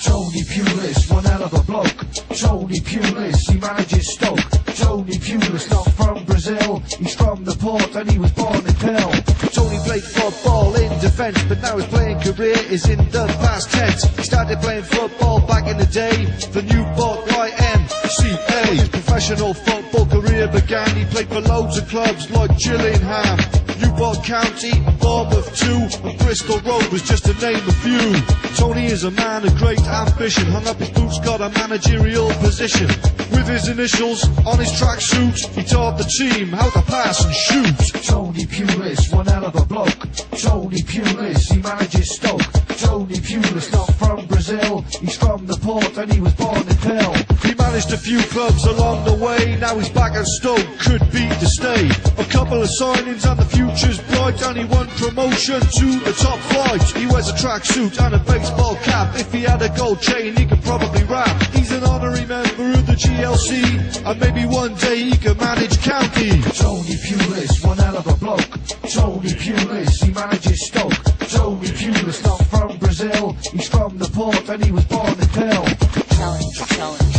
Tony Pulis, one hell of a bloke. Tony Pulis, he manages Stoke. Tony Pulis, not from Brazil. He's from the port and he was born in Pill. Tony played football in defence, but now his playing career is in the past tense. He started playing football back in the day for Newport YMCA. His professional football career began. He played for loads of clubs like Gillingham, Newport County, Bournemouth too, and Bristol Rovers just to name a few. Tony is a man of great ambition, hung up his boots, got a managerial position. With his initials on his tracksuit, he taught the team how to pass and shoot. Tony Pulis, one hell of a bloke. Tony Pulis, he manages Stoke. Tony Pulis, not from Brazil, he's from the port and he was born in Pill. He managed a few clubs along the way, now he's back at Stoke, could be to stay. A couple of signings and the future's bright, and he won promotion to the top flight. He wears a tracksuit and a baseball cap. If he had a gold chain, he could probably rap. He's an honorary member of the GLC, and maybe one day he could manage county. Tony Pulis, one hell of a bloke. Tony Pulis, he manages Stoke. Tony Pulis, not from Brazil, he's from from the fourth and he was born to tell.